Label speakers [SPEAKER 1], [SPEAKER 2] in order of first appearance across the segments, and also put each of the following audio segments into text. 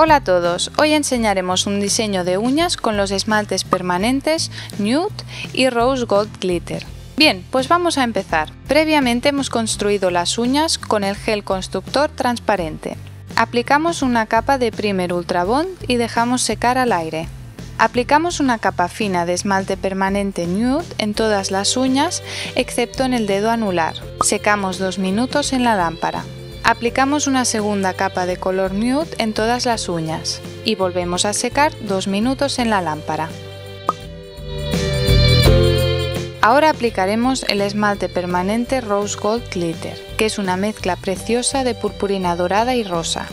[SPEAKER 1] Hola a todos, hoy enseñaremos un diseño de uñas con los esmaltes permanentes Nude y Rose Gold Glitter. Bien, pues vamos a empezar. Previamente hemos construido las uñas con el gel constructor transparente. Aplicamos una capa de primer Ultra Bond y dejamos secar al aire. Aplicamos una capa fina de esmalte permanente nude en todas las uñas excepto en el dedo anular. Secamos dos minutos en la lámpara. Aplicamos una segunda capa de color nude en todas las uñas y volvemos a secar dos minutos en la lámpara. Ahora aplicaremos el esmalte permanente Rose Gold Glitter, que es una mezcla preciosa de purpurina dorada y rosa.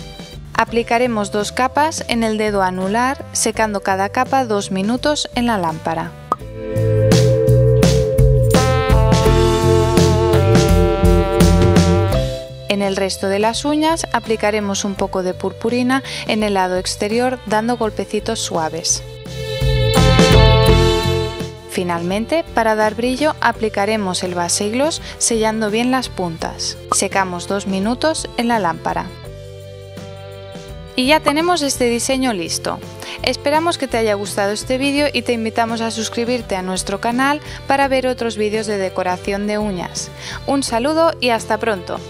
[SPEAKER 1] Aplicaremos dos capas en el dedo anular, secando cada capa dos minutos en la lámpara. En el resto de las uñas aplicaremos un poco de purpurina en el lado exterior dando golpecitos suaves. Finalmente, para dar brillo, aplicaremos el base gloss sellando bien las puntas. Secamos dos minutos en la lámpara. Y ya tenemos este diseño listo. Esperamos que te haya gustado este vídeo y te invitamos a suscribirte a nuestro canal para ver otros vídeos de decoración de uñas. Un saludo y hasta pronto.